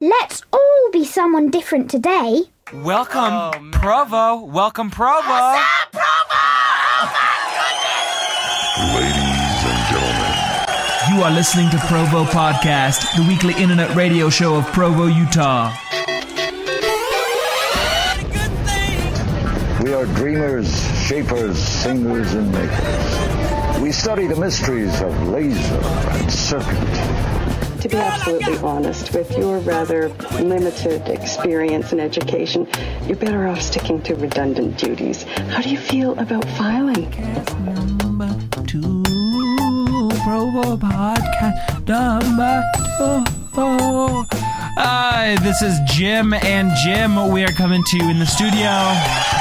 Let's all be someone different today. Welcome, Provo. Welcome, Provo. Provo! Ladies and gentlemen, You are listening to Provo Podcast, the weekly internet radio show of Provo, Utah. We are dreamers, shapers, singers, and makers. We study the mysteries of laser and circuit. To be absolutely honest, with your rather limited experience and education, you're better off sticking to redundant duties. How do you feel about filing? Number two, Provo Podcast, number two. Hi, this is Jim and Jim. We are coming to you in the studio.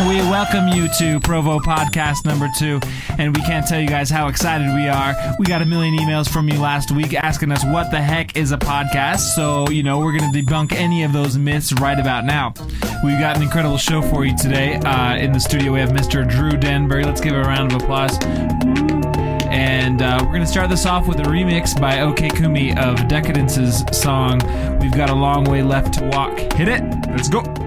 We welcome you to Provo Podcast number two, and we can't tell you guys how excited we are. We got a million emails from you last week asking us what the heck is a podcast, so, you know, we're going to debunk any of those myths right about now. We've got an incredible show for you today. Uh, in the studio, we have Mr. Drew Danburry. Let's give a round of applause. And uh, we're going to start this off with a remix by OK Ikumi of Deka Dance's song, We've Got a Long Way Left to Walk. Hit it. Let's go.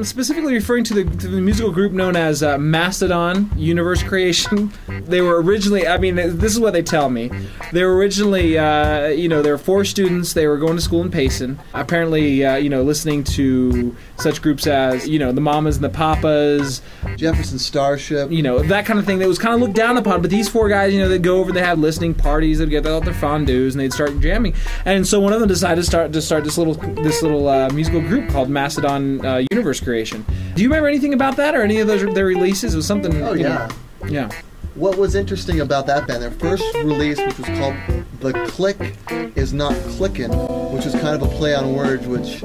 I'm specifically referring to the, to the musical group known as uh, Mastodon Universe Creation. They were originally, I mean, this is what they tell me. They were originally, uh, you know, there were four students. They were going to school in Payson. Apparently, uh, you know, listening to such groups as, you know, the Mamas and the Papas, Jefferson Starship. you know, that kind of thing that was kind of looked down upon. But these four guys, you know, they'd go over, they had listening parties, they'd get out their fondues, and they'd start jamming. And so one of them decided to start to start this little this little uh, musical group called Mastodon uh, Universe Creation. Do you remember anything about that or any of those their releases? It was something. Oh you yeah. know, yeah. What was interesting about that band, their first release, which was called The Click Is Not Clickin', which was kind of a play on words, which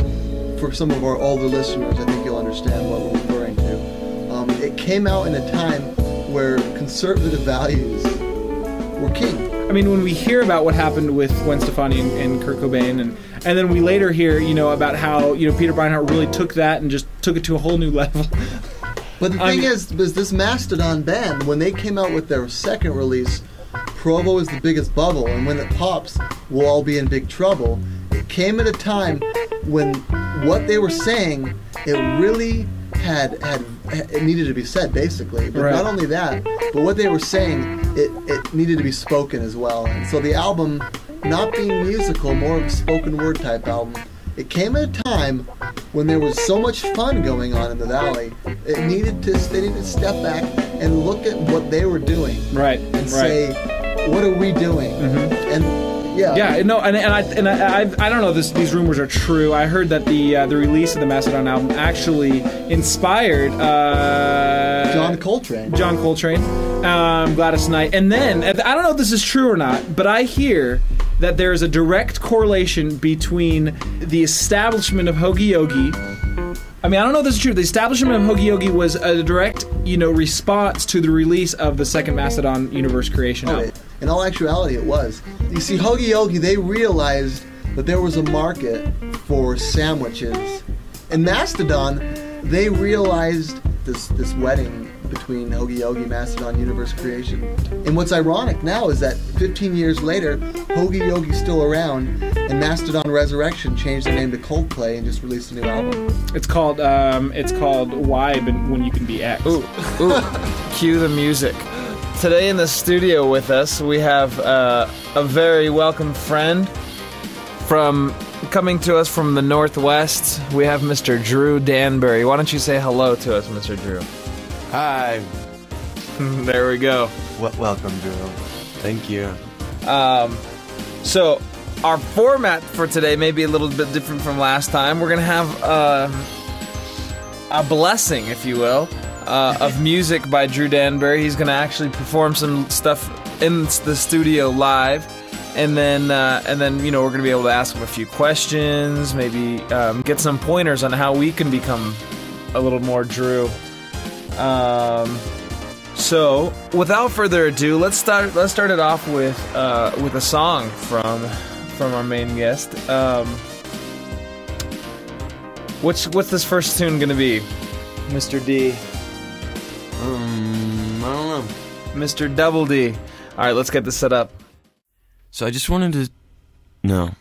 for some of our older listeners, I think you'll understand what we're referring to. Um, it came out in a time where conservative values were king. I mean, when we hear about what happened with Gwen Stefani and, and Kurt Cobain, and and then we later hear, you know, about how you know Peter Beinhart really took that and just took it to a whole new level. But the thing mean- is, was this Mastodon band, when they came out with their second release, Provo is the biggest bubble, and when it pops, we'll all be in big trouble. It came at a time when what they were saying, it really had had it needed to be said, basically. But Right. not only that, but what they were saying, it, it needed to be spoken as well. And so the album, not being musical, more of a spoken word type album, it came at a time when there was so much fun going on in the valley. It needed to they needed to step back and look at what they were doing right. and right. say, "What are we doing?" And yeah, Yeah, no, and, and I and I, I, I don't know this, these rumors are true. I heard that the uh, the release of the Mastodon album actually inspired uh, John Coltrane. John Coltrane, um, Gladys Knight, and then I don't know if this is true or not, but I hear that there is a direct correlation between the establishment of Hoagie Yogi. I mean, I don't know if this is true. The establishment of Hoagie Yogi was a direct, you know, response to the release of the second Mastodon Universe Creation album. In all actuality, it was. You see, Hoagie Yogi, they realized that there was a market for sandwiches. And Mastodon, they realized this this wedding between Hoagie Yogi, Mastodon, Universe Creation. And what's ironic now is that 15 years later, Hoagie Yogi's still around, and Mastodon Resurrection changed their name to Coldplay and just released a new album. It's called um, it's called Why But When You Can Be X. Ooh, ooh, cue the music. Today in the studio with us, we have uh, a very welcome friend from coming to us from the Northwest. We have Mr. Drew Danburry. Why don't you say hello to us, Mr. Drew? Hi. there we go. W- welcome, Drew. Thank you. Um, so our format for today may be a little bit different from last time. We're gonna have uh, a blessing, if you will, uh, of music by Drew Danburry. He's gonna actually perform some stuff in the studio live, and then uh, and then you know we're gonna be able to ask him a few questions, maybe um, get some pointers on how we can become a little more Drew. Um, so, without further ado, let's start. Let's start it off with uh, with a song from from our main guest. Um, what's what's this first tune gonna be, Mr. D, Um, I don't know. Mr. Double D? All right, let's get this set up. So I just wanted to. No.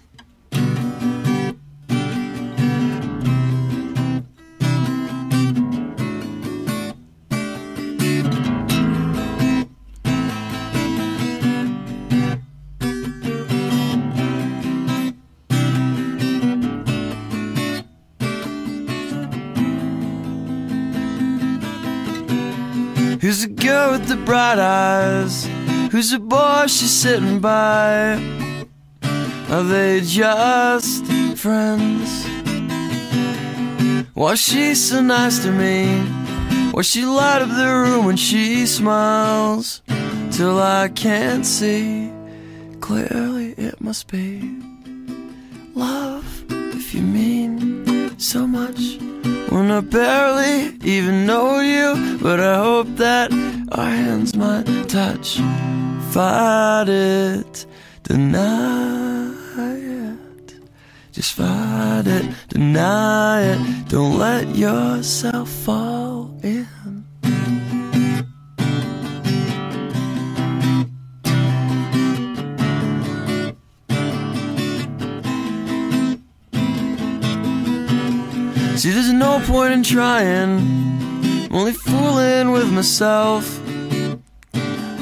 Girl with the bright eyes? Who's the boy she's sitting by? Are they just friends? Was she so nice to me? Was she light up the room when she smiles? Till I can't see clearly, it must be love if you mean so much. When I barely even know you, but I hope that our hands might touch. Fight it, deny it. Just fight it, deny it. Don't let yourself fall in. See, there's no point in trying. I'm only fooling with myself.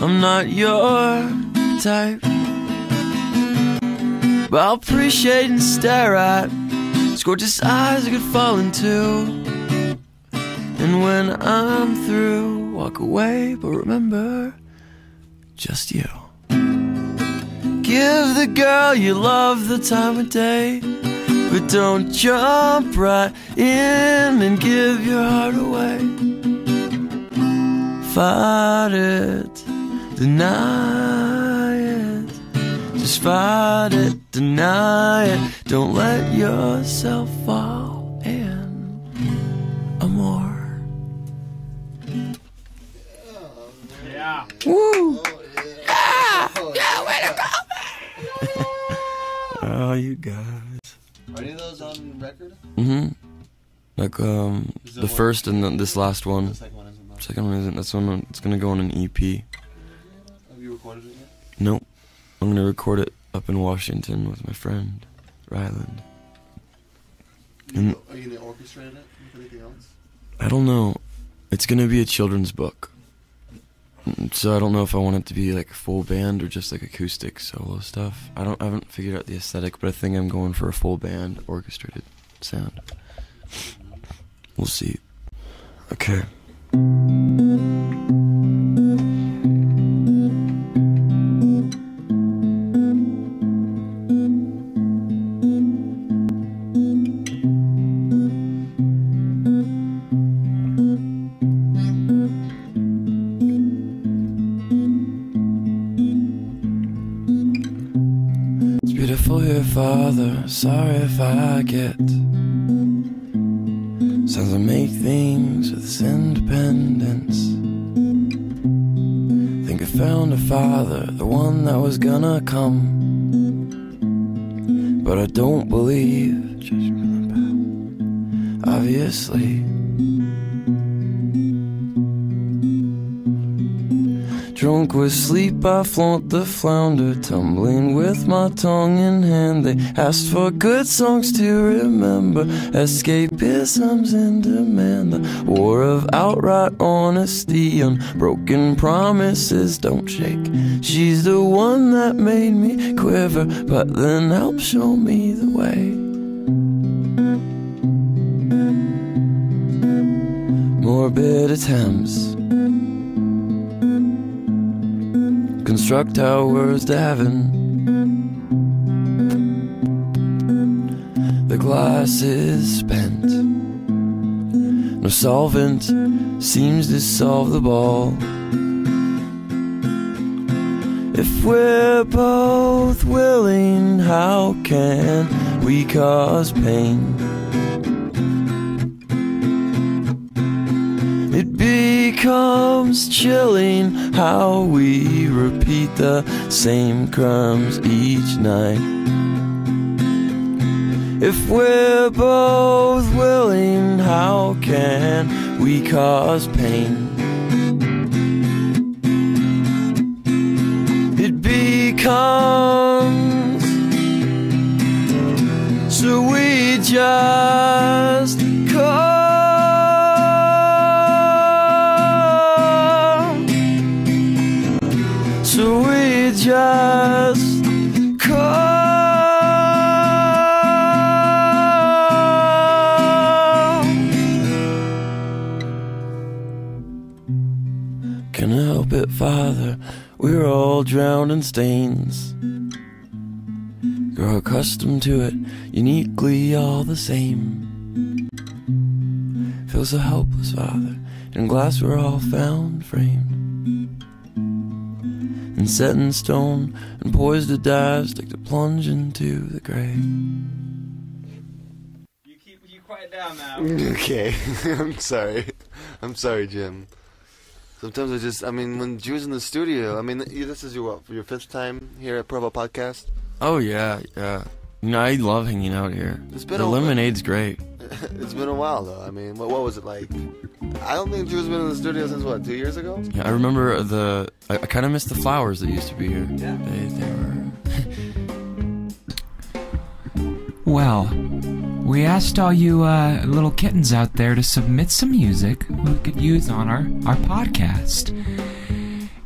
I'm not your type. But I'll appreciate and stare at these gorgeous eyes I could fall into. And when I'm through, walk away, but remember, just you. Give the girl you love the time of day, but don't jump right in and give your heart away. Fight it, deny it. Just fight it, deny it. Don't let yourself fall in. Amor. Yeah. Woo! Oh, you guys. Are any of those on record? Mm-hmm. Like um, the first and then this last one. The second one isn't. Second one isn't. That's one. It's gonna go on an EP. Have you recorded it yet? Nope. I'm gonna record it up in Washington with my friend, Ryland. And Are you gonna orchestrate it with anything else? I don't know. It's gonna be a children's book. So I don't know if I want it to be like full band or just like acoustic solo stuff. I don't. I haven't figured out the aesthetic, but I think I'm going for a full band orchestrated sound. We'll see. Okay. Gonna come. But I don't believe, obviously. Drunk with sleep, I flaunt the flounder, tumbling with my tongue in hand. They asked for good songs to remember, escapisms in demand. The war of outright honesty, unbroken promises don't shake. She's the one that made me quiver, but then helped show me the way. Morbid attempts construct towers to heaven. The glass is spent. No solvent seems to solve the ball. If we're both willing, how can we cause pain? Becomes chilling how we repeat the same crimes each night. If we're both willing, how can we cause pain? It becomes so we just I help it, Father? We're all drowned in stains. Grow accustomed to it, uniquely all the same. Feel so helpless, Father. In glass we're all found framed. And set in stone, and poised to dive, stick to plunge into the grave. You keep you quiet down now. Okay, I'm sorry. I'm sorry, Jim. Sometimes I just, I mean, when Drew's in the studio, I mean, this is your what, your fifth time here at Provo Podcast. Oh yeah, yeah. You know, I love hanging out here. It's been the a- lemonade's great. it's been a while though. I mean, what, what was it like? I don't think Drew's been in the studio since what, two years ago? Yeah, I remember the. I, I kind of miss the flowers that used to be here. Yeah. They, they were. Well, we asked all you uh, little kittens out there to submit some music we could use on our, our podcast.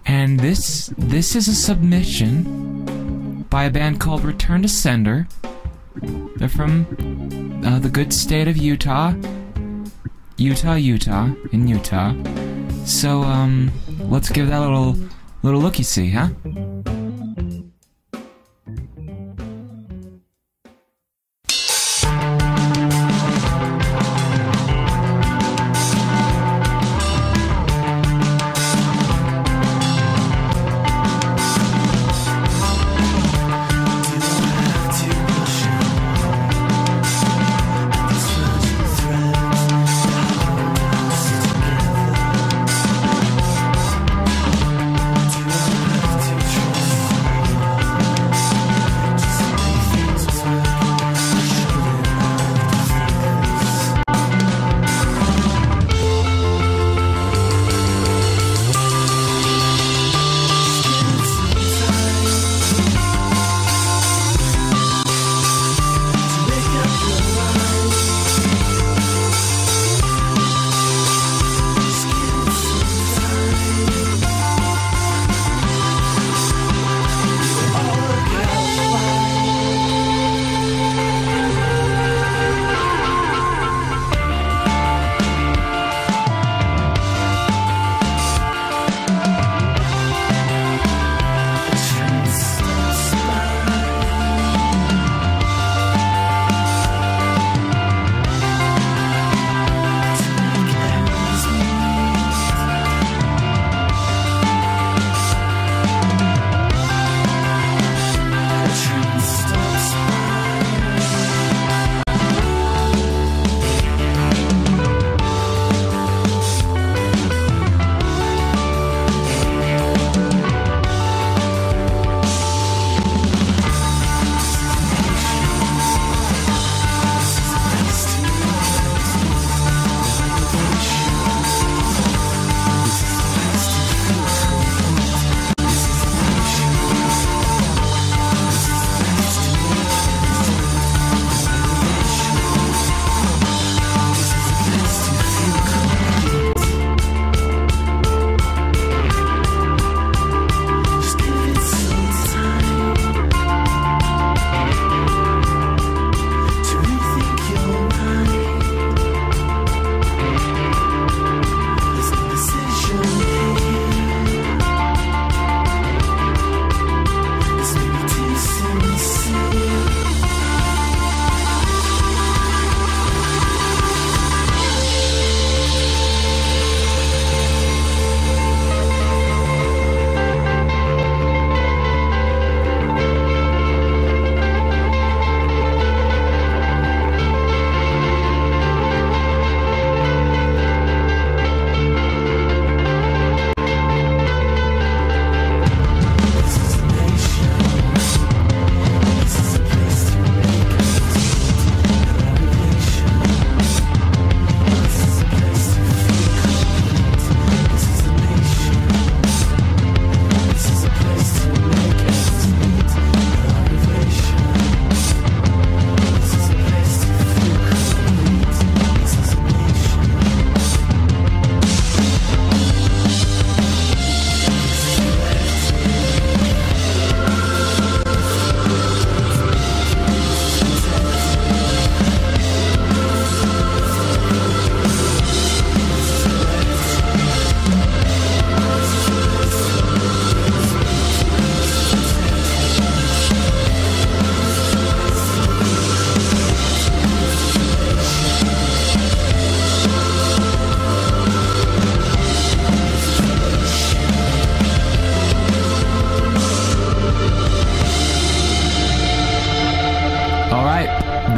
And this this is a submission by a band called Return to Sender. They're from uh, the good state of Utah. Utah, Utah, in Utah. So um let's give that a little little looky see, huh?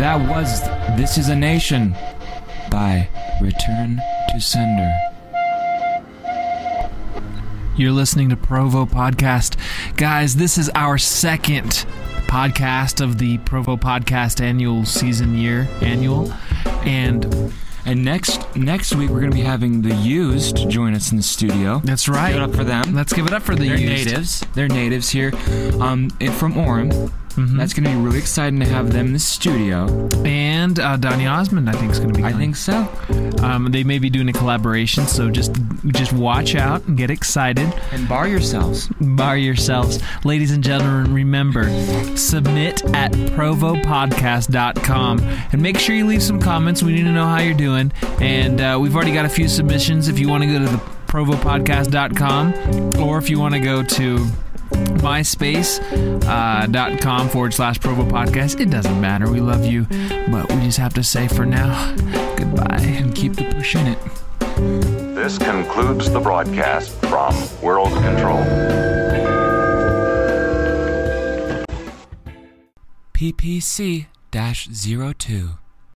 That was This Is a Nation by Return to Sender. You're listening to Provo Podcast. Guys, this is our second podcast of the Provo Podcast annual season year annual. And And next next week we're going to be having the Used join us in the studio. That's right. Give it up for them. Let's give it up for the They're used. natives. They're natives here, um, and from Orem. That's going to be really exciting to have them in the studio. And uh, Donny Osmond, I think, is going to be. I think so. Um, they may be doing a collaboration, so just just watch out and get excited. And bar yourselves. Bar yourselves. Ladies and gentlemen, remember, submit at provopodcast.com and make sure you leave some comments. We need to know how you're doing. And uh, we've already got a few submissions. If you want to go to the provopodcast.com or if you want to go to myspace.com uh, forward slash provo podcast it doesn't matter we love you but we just have to say for now goodbye And keep the push in it. This concludes the broadcast from World Control. PPC 02.